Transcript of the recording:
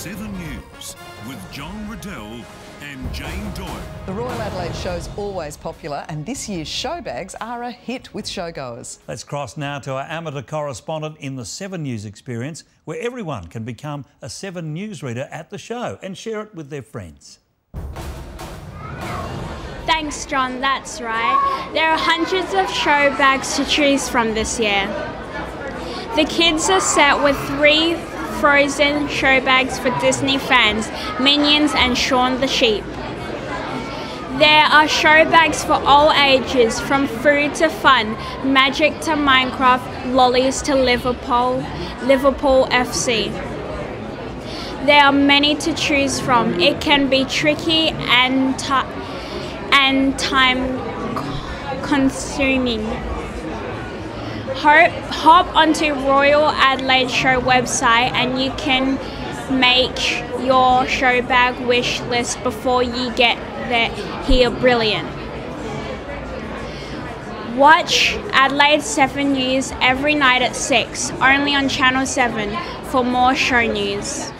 7 News with John Riddell and Jane Doyle. The Royal Adelaide show's always popular, and this year's show bags are a hit with showgoers. Let's cross now to our amateur correspondent in the 7 News experience, where everyone can become a 7 News reader at the show and share it with their friends. Thanks, John, that's right. There are hundreds of show bags to choose from this year. The kids are set with three frozen show bags for Disney fans Minions and Shaun the Sheep. There are show bags for all ages, from food to fun, magic to Minecraft, lollies to Liverpool, Liverpool FC. There are many to choose from. It can be tricky and, and time consuming hop, onto Royal Adelaide Show website and you can make your show bag wish list before you get there here brilliant. Watch Adelaide 7 News every night at 6, only on Channel 7 for more show news.